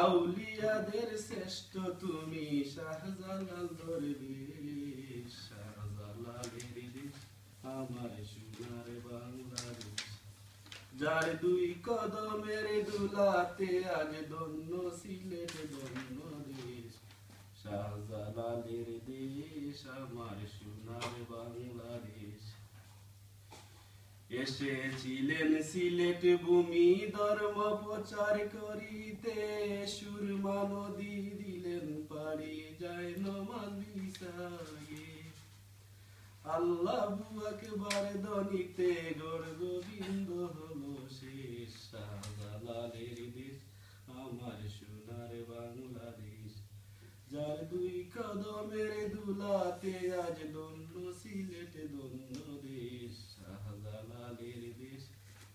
আউলিয়াদের শ্রেষ্ঠ তুমি শাহজালাল দরবেশ। শাহজালালের দেশ আমার সোনার বাংলাদেশ। যার দুই কদমের দুলাতে আজ ধন্য সিলেট ধন্য দেশ শাহজালালের দেশ আমার সোনার বাংলাদেশ। এসেছিলেন সিলেট ভূমি ধর্ম প্রচার করিতে। সুরমা নদী দিলেন পাড়ি যায় নমাজ বিছায়ে আল্লাহ আকবার ধনিতে গড় গোবিন্দ হলো শেষ শাহজালালের দেশ আমার সোনার বাংলাদেশ যার দুই কদমের দুলাতে আজ দন্য সিলেট দন্য দেশ, শাহজালালের দেশ,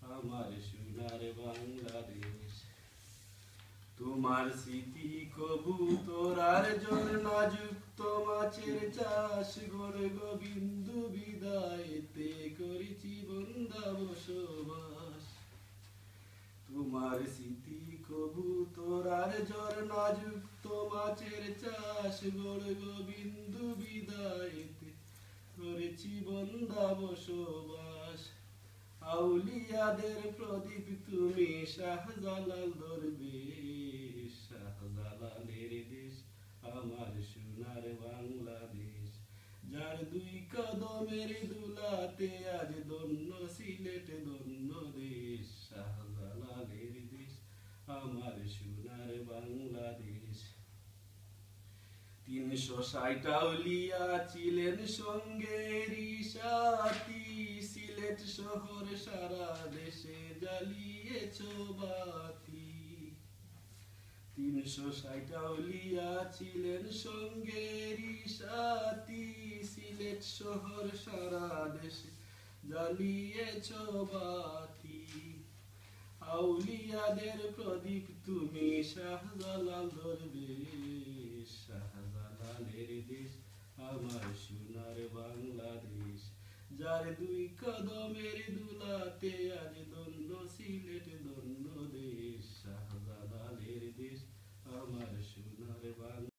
আমার সোনার বাংলাদেশ। তোমার স্মৃতি কবুতরার জোর নাযুক্ত মাছের চাষ গড় গোবিন্দ বিদায়তে করেছি বন্দা বসবাস তোমার স্মৃতি কবুতরার জ্বর নাযুক্ত মাছের চাষ গড় গোবিন্দ বিদায়তে করেছি বন্দা বসবাস আউলিয়াদের প্রদীপ তুমি শাহজালাল দরবেশ শাহজালালের দেশ আমার সোনার বাংলাদেশ। যার দুই কদমের দুলাতে আজ দন্য সিলেট দন্য দেশ। শাহজালালের দেশ আমার সোনার বাংলাদেশ। তিনশো ষাট আউলিয়া ছিলেন সাথী। সিলেট শহর সারা দেশে জ্বালিয়েছ বাতি। তিনশো ষাট আউলিয়া ছিলেন সাথী। সিলেট শহর সারা দেশে জ্বালিয়েছ বাতি। আউলিয়াদের প্রদীপ, তুমি শাহজালাল দরবেশ। শাহজালালের দেশ আমার সোনার বাংলাদেশ। যার দুই কদমের দুলাতে আজ দ্বন্দ্ব সিলেট দন্য